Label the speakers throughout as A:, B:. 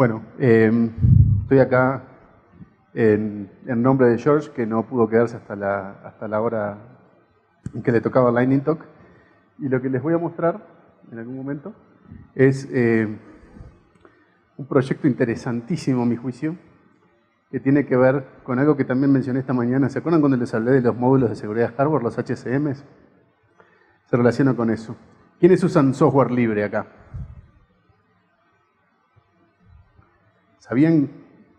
A: Bueno, eh, estoy acá en, en, nombre de George, que no pudo quedarse hasta la, hasta la hora en que le tocaba Lightning Talk. Y lo que les voy a mostrar en algún momento es eh, un proyecto interesantísimo, a mi juicio, que tiene que ver con algo que también mencioné esta mañana. ¿Se acuerdan cuando les hablé de los módulos de seguridad hardware, los HCMs? Se relaciona con eso. ¿Quiénes usan software libre acá? ¿Sabían?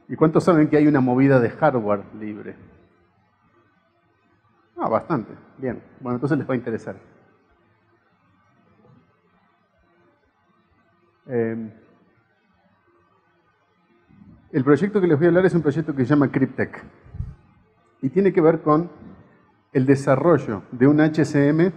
A: ¿Y cuántos saben que hay una movida de hardware libre? Ah, bastante. Bien. Bueno, entonces les va a interesar. Eh, el proyecto que les voy a hablar es un proyecto que se llama Cryptech y tiene que ver con el desarrollo de un HCM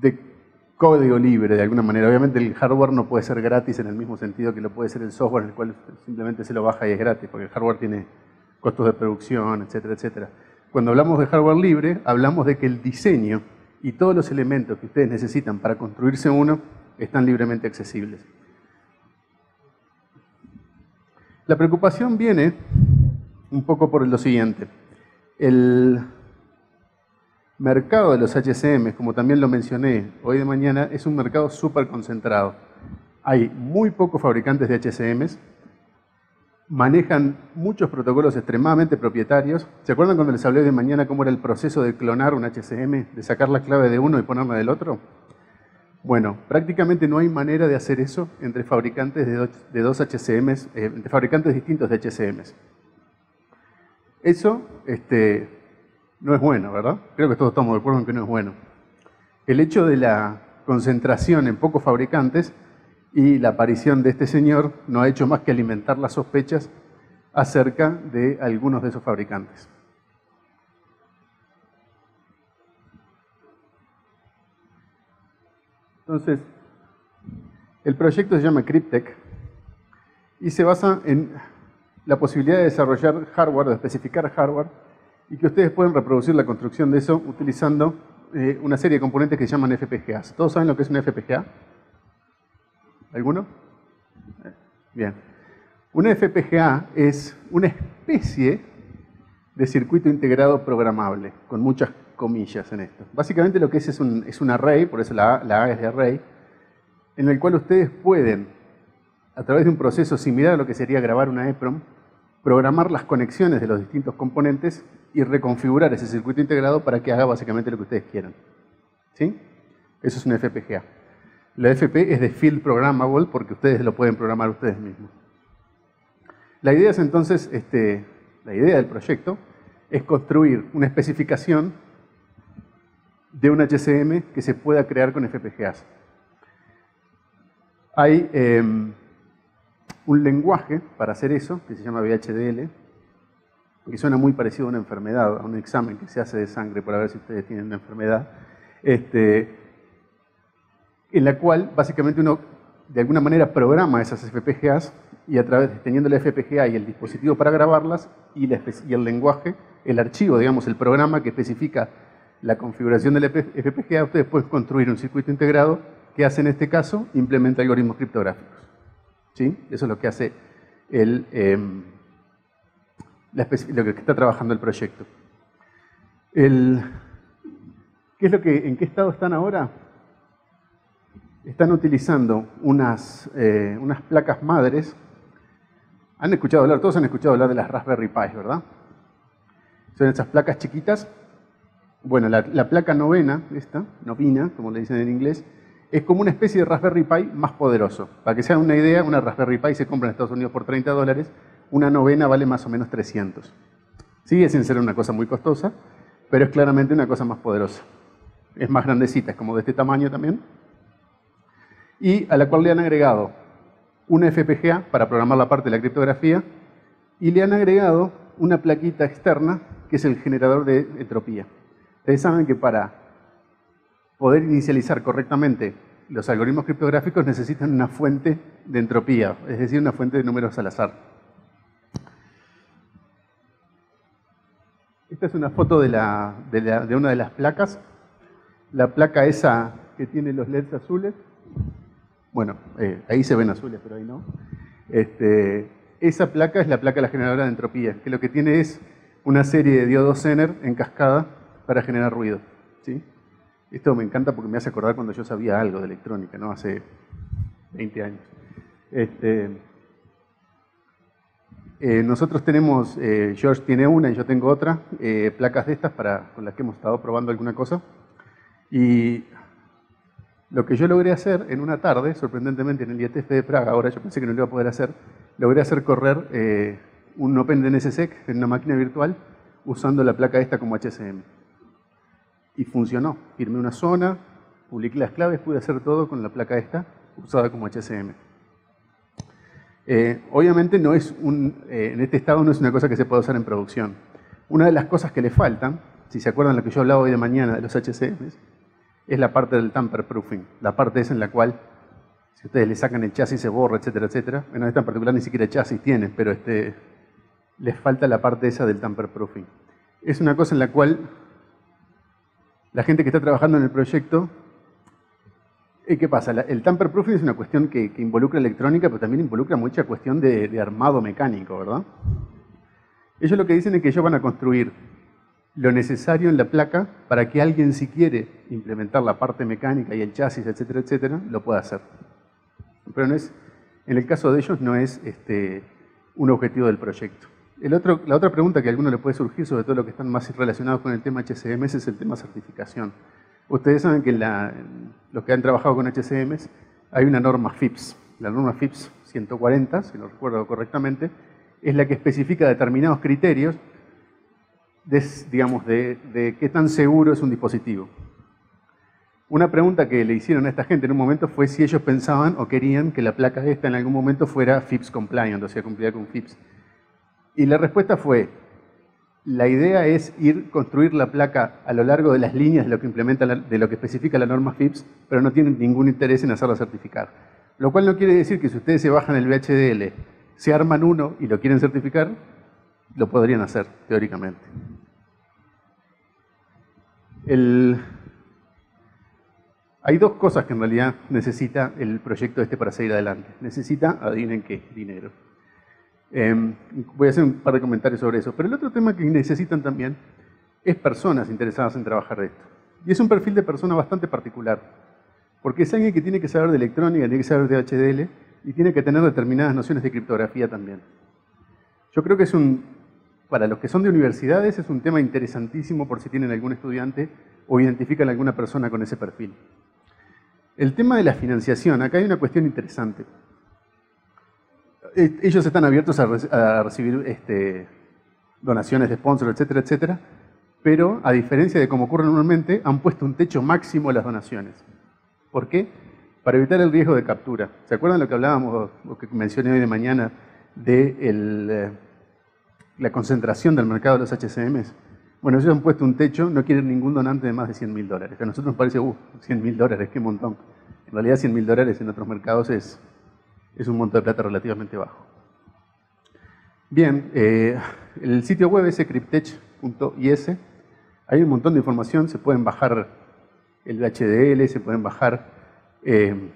A: de código libre de alguna manera. Obviamente el hardware no puede ser gratis en el mismo sentido que lo puede ser el software en el cual simplemente se lo baja y es gratis, porque el hardware tiene costos de producción, etcétera, etcétera. Cuando hablamos de hardware libre, hablamos de que el diseño y todos los elementos que ustedes necesitan para construirse uno están libremente accesibles. La preocupación viene un poco por lo siguiente. El mercado de los HCM, como también lo mencioné hoy de mañana, es un mercado súper concentrado. Hay muy pocos fabricantes de HCMs, manejan muchos protocolos extremadamente propietarios. ¿Se acuerdan cuando les hablé de mañana cómo era el proceso de clonar un HCM, de sacar la clave de uno y ponerla del otro? Bueno, prácticamente no hay manera de hacer eso entre fabricantes de dos, HCMs, eh, entre fabricantes distintos de HCMs. Eso este, no es bueno, ¿verdad? Creo que todos estamos de acuerdo en que no es bueno. El hecho de la concentración en pocos fabricantes y la aparición de este señor no ha hecho más que alimentar las sospechas acerca de algunos de esos fabricantes. Entonces, el proyecto se llama Cryptech y se basa en la posibilidad de desarrollar hardware, de especificar hardware, y que ustedes pueden reproducir la construcción de eso utilizando eh, una serie de componentes que se llaman FPGAs. ¿Todos saben lo que es un FPGA? ¿Alguno? Bien. Un FPGA es una especie de circuito integrado programable, con muchas comillas en esto. Básicamente lo que es es un, es un array, por eso la, la A es de array, en el cual ustedes pueden, a través de un proceso similar a lo que sería grabar una EPROM, programar las conexiones de los distintos componentes y reconfigurar ese circuito integrado para que haga básicamente lo que ustedes quieran. ¿Sí? Eso es un FPGA. La FP es de Field Programmable porque ustedes lo pueden programar ustedes mismos. La idea es entonces, este, la idea del proyecto es construir una especificación de un HCM que se pueda crear con FPGAs. Hay em, un lenguaje para hacer eso, que se llama VHDL, que suena muy parecido a una enfermedad, a un examen que se hace de sangre para ver si ustedes tienen una enfermedad, este, en la cual básicamente uno de alguna manera programa esas FPGAs y a través, teniendo la FPGA y el dispositivo para grabarlas y, y el lenguaje, el archivo, digamos, el programa que especifica la configuración del FPGA, ustedes pueden construir un circuito integrado que hace en este caso, implementa algoritmos criptográficos. ¿Sí? Eso es lo que hace el, em, lo que está trabajando el proyecto. ¿qué es lo que, ¿En qué estado están ahora? Están utilizando unas, eh, unas placas madres. ¿Han escuchado hablar? Todos han escuchado hablar de las Raspberry Pi, ¿verdad? Son esas placas chiquitas bueno, la, placa novena, esta, novina, como le dicen en inglés, es como una especie de Raspberry Pi más poderoso. Para que se hagan una idea, una Raspberry Pi se compra en Estados Unidos por 30 dólares, una novena vale más o menos 300. Sigue sin ser una cosa muy costosa, pero es claramente una cosa más poderosa. Es más grandecita, es como de este tamaño también. Y a la cual le han agregado una FPGA para programar la parte de la criptografía y le han agregado una plaquita externa que es el generador de entropía. Ustedes saben que para poder inicializar correctamente los algoritmos criptográficos necesitan una fuente de entropía, es decir, una fuente de números al azar. Esta es una foto de, una de las placas. La placa esa que tiene los LEDs azules, bueno, eh, ahí se ven azules, pero ahí no. Este, esa placa es la placa de la generadora de entropía, que lo que tiene es una serie de diodos Zener en cascada para generar ruido. ¿sí? Esto me encanta porque me hace acordar cuando yo sabía algo de electrónica, ¿no? hace 20 años. Este, eh, nosotros tenemos, eh, George tiene una y yo tengo otra, eh, placas de estas para, con las que hemos estado probando alguna cosa. Y lo que yo logré hacer en una tarde, sorprendentemente en el IETF de Praga, ahora yo pensé que no lo iba a poder hacer, logré hacer correr un OpenDNSSEC en una máquina virtual usando la placa esta como HCM. Y funcionó. Firmé una zona, publiqué las claves, pude hacer todo con la placa esta usada como HCM. Eh, obviamente no es un, eh, en este estado no es una cosa que se pueda usar en producción. Una de las cosas que le faltan, si se acuerdan lo que yo hablaba hoy de mañana de los HCMs, es la parte del tamper proofing, la parte esa en la cual si ustedes le sacan el chasis se borra, etcétera, etcétera. Bueno, esta en particular ni siquiera chasis tiene, pero este, les falta la parte esa del tamper proofing. Es una cosa en la cual la gente que está trabajando en el proyecto ¿Y qué pasa? El tamper proofing es una cuestión que, involucra electrónica, pero también involucra mucha cuestión de, armado mecánico, ¿verdad? Ellos lo que dicen es que ellos van a construir lo necesario en la placa para que alguien si quiere implementar la parte mecánica y el chasis, etcétera, etcétera, lo pueda hacer. Pero no es, en el caso de ellos no es este, un objetivo del proyecto. El otro, la otra pregunta que a alguno le puede surgir, sobre todo lo que están más relacionados con el tema HCMS, es el tema certificación. Ustedes saben que los que han trabajado con HCMs hay una norma FIPS. La norma FIPS 140, si lo recuerdo correctamente, es la que especifica determinados criterios de, digamos, de, qué tan seguro es un dispositivo. Una pregunta que le hicieron a esta gente en un momento fue si ellos pensaban o querían que la placa esta en algún momento fuera FIPS compliant, o sea, cumplida con FIPS. Y la respuesta fue, la idea es ir construir la placa a lo largo de las líneas de lo que implementa de lo que especifica la norma FIPS, pero no tienen ningún interés en hacerla certificar. Lo cual no quiere decir que si ustedes se bajan el VHDL, se arman uno y lo quieren certificar, lo podrían hacer, teóricamente. Hay dos cosas que en realidad necesita el proyecto este para seguir adelante. Necesita, adivinen qué, dinero. Em, voy a hacer un par de comentarios sobre eso. Pero el otro tema que necesitan también es personas interesadas en trabajar de esto. Y es un perfil de persona bastante particular. Porque es alguien que tiene que saber de electrónica, tiene que saber de HDL y tiene que tener determinadas nociones de criptografía también. Yo creo que es un, para los que son de universidades, es un tema interesantísimo por si tienen algún estudiante o identifican alguna persona con ese perfil. El tema de la financiación, acá hay una cuestión interesante. Eh, ellos están abiertos a, recibir este, donaciones de sponsors, etcétera, etcétera, pero a diferencia de como ocurre normalmente, han puesto un techo máximo a las donaciones. ¿Por qué? Para evitar el riesgo de captura. ¿Se acuerdan lo que hablábamos, o que mencioné hoy de mañana, de eh, la concentración del mercado de los HCMs? Bueno, ellos han puesto un techo, no quieren ningún donante de más de 100 mil dólares. A nosotros nos parece, uh, 100 mil dólares, qué montón. En realidad 100 mil dólares en otros mercados es es un monto de plata relativamente bajo. Bien, eh, el sitio web es cryptech.is. Hay un montón de información, se pueden bajar el HDL, se pueden bajar... Eh,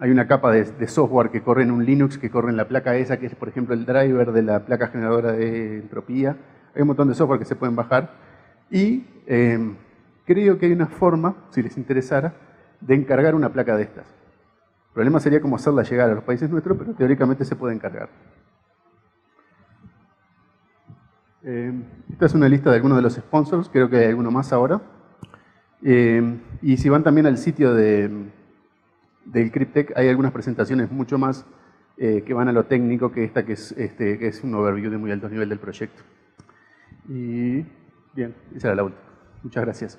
A: hay una capa de, software que corre en un Linux, que corre en la placa esa, que es por ejemplo el driver de la placa generadora de entropía. Hay un montón de software que se pueden bajar. Y eh, creo que hay una forma, si les interesara, de encargar una placa de estas. El problema sería cómo hacerla llegar a los países nuestros, pero teóricamente se puede encargar. Eh, esta es una lista de algunos de los sponsors, creo que hay alguno más ahora. Eh, y si van también al sitio de, del Cryptech, hay algunas presentaciones mucho más eh, que van a lo técnico que esta, que es, este, que es un overview de muy alto nivel del proyecto. Y bien, esa era la última. Muchas gracias.